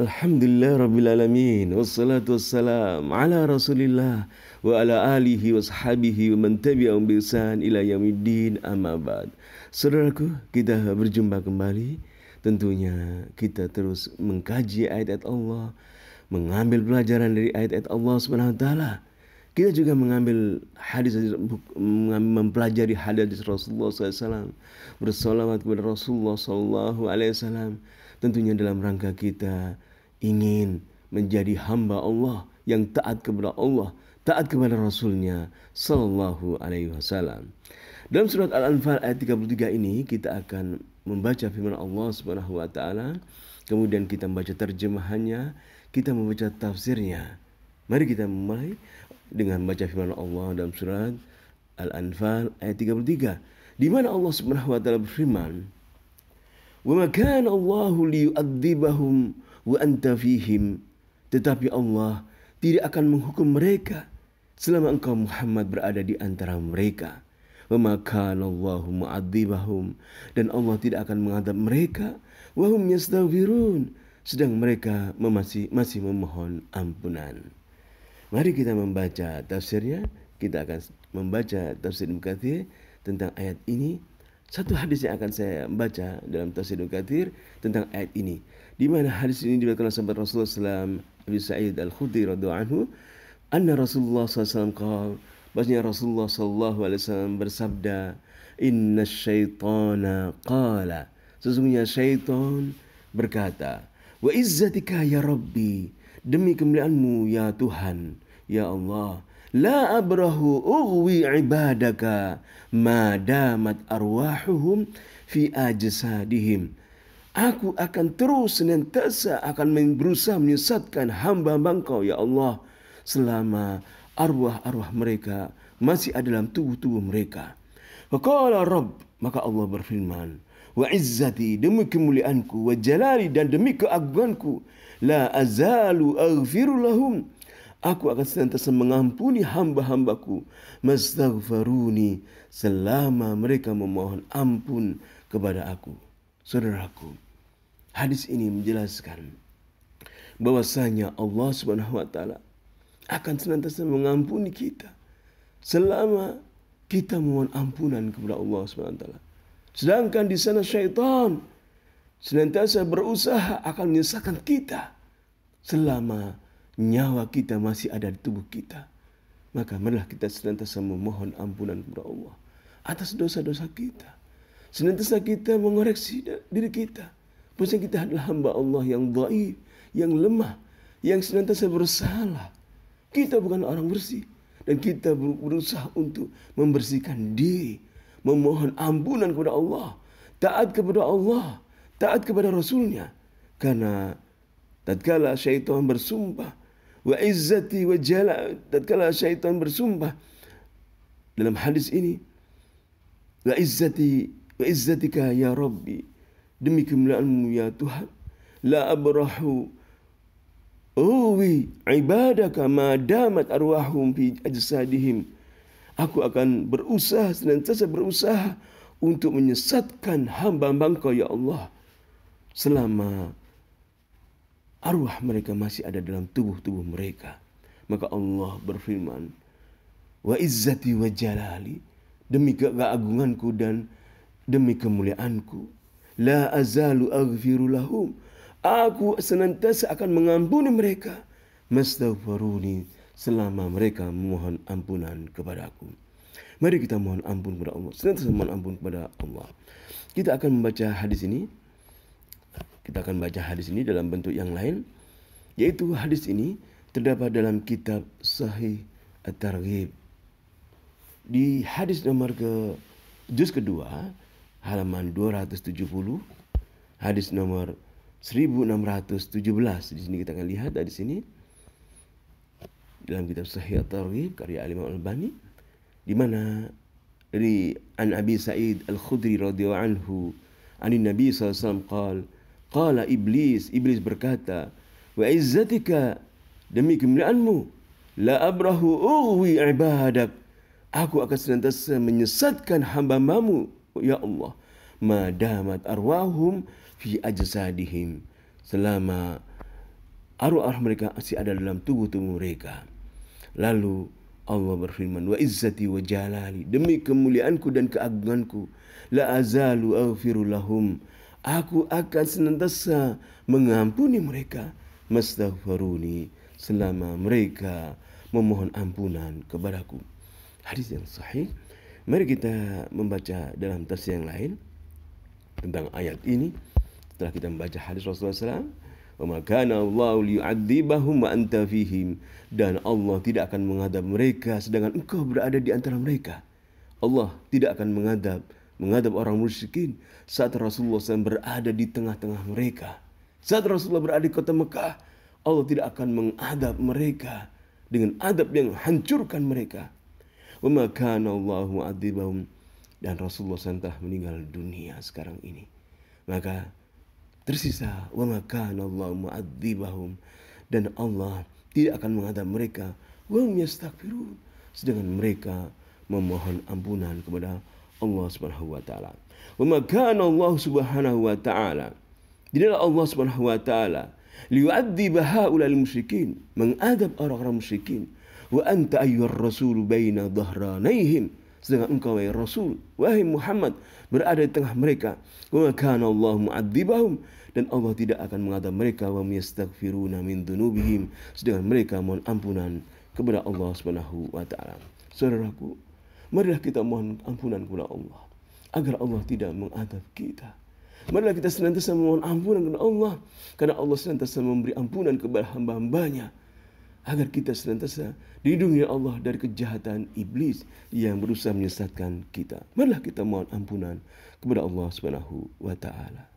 Alhamdulillah Rabbil Alamin. Wassalatu wassalam Ala Rasulillah Wa ala alihi wa sahabihi Wa man tabi'ahum bi'san ila yamiddin amma ba'd. Saudaraku, kita berjumpa kembali. Tentunya kita terus mengkaji ayat-ayat Allah Mengambil pelajaran dari ayat-ayat Allah SWT Kita juga mengambil hadis mempelajari hadis Rasulullah SAW Bersalamat kepada Rasulullah SAW Tentunya dalam rangka kita ingin menjadi hamba Allah yang taat kepada Allah, taat kepada Rasulnya Sallallahu Alaihi Wasallam. Dalam surat Al-Anfal ayat 33 ini kita akan membaca firman Allah Subhanahu Wa Taala, kemudian kita membaca terjemahannya, kita membaca tafsirnya. Mari kita mulai dengan membaca firman Allah dalam surat Al-Anfal ayat 33 di mana Allah Subhanahu wa taala berfirman Kana Allah liyu'adzibahum wa anta fihim tetapi Allah tidak akan menghukum mereka selama engkau Muhammad berada di antara mereka. maka Allah mu'adzibahum dan Allah tidak akan mengadab mereka. wa hum yastaghfirun sedang mereka masih masih memohon ampunan. Mari kita membaca tafsirnya. Kita akan membaca tafsir Mukathir tentang ayat ini satu hadis yang akan saya baca dalam tafsir Mukathir tentang ayat ini. Di mana hadis ini diriwayatkan oleh sahabat Rasulullah SAW Abu Sa'id Al-Khudri radhiyallahu anhu anna Rasulullah SAW qala bahasanya Rasulullah SAW bersabda inna syaitana qala. Sesungguhnya syaitan berkata wa izzatika ya rabbi demi kemuliaanmu ya Tuhan ya Allah la abrahu ughwi ibadaka ma damat arwahuhum fi ajsadihim Aku akan terus senantiasa akan berusaha menyesatkan hamba-hamba engkau, Ya Allah. Selama arwah-arwah mereka masih ada dalam tubuh-tubuh mereka. Faqala Rabb, maka Allah berfirman. Wa izzati demi kemuliaanku, wa jalali dan demi keagunganku. La azalu aghfiru lahum. Aku akan senantiasa mengampuni hamba-hambaku. Mastaghfaruni selama mereka memohon ampun kepada aku. Saudaraku, hadis ini menjelaskan bahwasanya Allah Subhanahu wa taala akan senantiasa mengampuni kita selama kita mohon ampunan kepada Allah Subhanahu wa taala. Sedangkan di sana syaitan senantiasa berusaha akan menyesatkan kita selama nyawa kita masih ada di tubuh kita. Maka marilah kita senantiasa memohon ampunan kepada Allah atas dosa-dosa kita senantiasa kita mengoreksi diri kita. Pasal kita adalah hamba Allah yang dhaif, yang lemah, yang senantiasa bersalah. Kita bukan orang bersih dan kita berusaha untuk membersihkan diri, memohon ampunan kepada Allah, taat kepada Allah, taat kepada Rasulnya. Karena tatkala syaitan bersumpah, wa izzati wa jala, tatkala syaitan bersumpah dalam hadis ini, wa izzati wa izzatika ya rabbi demi kemuliaanmu ya Tuhan la abrahu uwi ibadaka ma damat arwahum fi ajsadihim. Aku akan berusaha senantiasa berusaha untuk menyesatkan hamba-hamba engkau ya Allah selama arwah mereka masih ada dalam tubuh-tubuh mereka. Maka Allah berfirman wa izzati wa jalali demi keagunganku dan demi kemuliaanku la azalu aghfiru lahum. Aku senantiasa akan mengampuni mereka. Mastaghfiruni selama mereka memohon ampunan kepada aku. Mari kita mohon ampun kepada Allah. Senantiasa mohon ampun kepada Allah. Kita akan membaca hadis ini kita akan baca hadis ini dalam bentuk yang lain. Yaitu hadis ini terdapat dalam kitab sahih at-targhib. Di hadis nomor ke juz kedua halaman 270 hadis nomor 1617 di sini kita akan lihat dari sini dalam kitab Sahih At-Targhib karya Imam Al-Albani di mana dari An Abi Sa'id Al-Khudri radhiyallahu anhu an Nabi SAW qal qala iblis iblis berkata wa izzatika demi kemuliaanmu la abrahu ughwi ibadak aku akan senantiasa menyesatkan hamba-hambamu ya Allah madamat arwahum fi ajsadihim selama arwah mereka masih ada dalam tubuh-tubuh mereka. Lalu Allah berfirman, Wa izzati wa jalali, demi kemuliaanku dan keagunganku, la azalu aghfiru lahum. Aku akan senantiasa mengampuni mereka, mastaghfaruni, selama mereka memohon ampunan kepadaku. Hadis yang sahih. Mari kita membaca dalam tafsir yang lain tentang ayat ini. Setelah kita membaca hadis Rasulullah SAW, kana Allah liyu'adzibahum wa anta fihim dan Allah tidak akan mengadab mereka sedangkan engkau berada di antara mereka. Allah tidak akan mengadab mengadab orang musyrikin saat Rasulullah SAW berada di tengah-tengah mereka. Saat Rasulullah berada di kota Mekah, Allah tidak akan mengadab mereka dengan adab yang hancurkan mereka. Wa ma kana Allah mu'adzibahum dan Rasulullah SAW telah meninggal dunia sekarang ini. Maka tersisa wa makana Allah mu'adzibahum dan Allah tidak akan mengadab mereka wa yastaghfirun sedangkan mereka memohon ampunan kepada Allah Subhanahu wa taala. Wa makana Allah Subhanahu wa taala. Tidaklah Allah Subhanahu wa taala liyu'adzib haulal musyrikin mengadab orang-orang musyrikin. Wa anta ayyuhar rasul baina dhahranaihim sedangkan engkau wahai rasul wahai Muhammad berada di tengah mereka. Wa kana Allah mu'adzibahum. Dan Allah tidak akan mengadab mereka. Wa yastaghfiruna min dzunubihim sedangkan mereka mohon ampunan kepada Allah Subhanahu wa taala. Saudaraku marilah kita mohon ampunan kepada Allah agar Allah tidak mengadab kita marilah kita senantiasa mohon ampunan kepada Allah karena Allah senantiasa memberi ampunan kepada hamba-hambanya agar kita senantiasa dilindungi Allah dari kejahatan iblis yang berusaha menyesatkan kita. Marilah kita mohon ampunan kepada Allah Subhanahu wa taala.